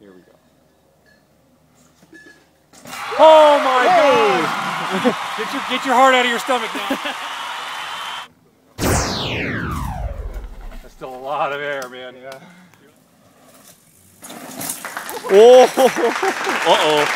Here we go. Oh my god! get your get your heart out of your stomach now. That's still a lot of air, man. Yeah. Oh, uh oh.